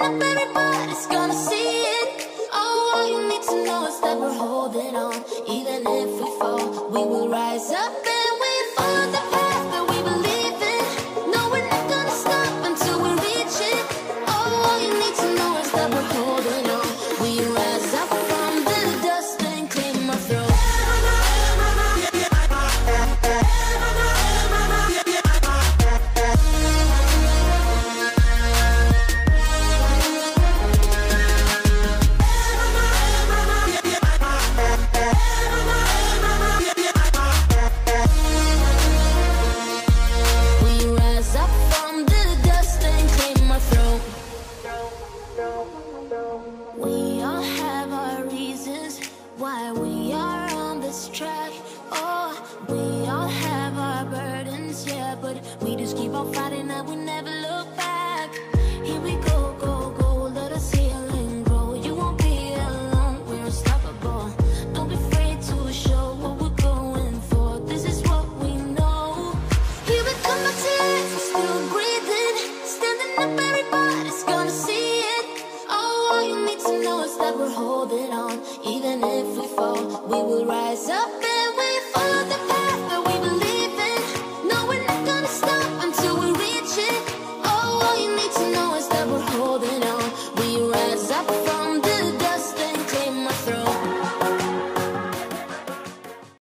No, baby, We just keep on fighting that we never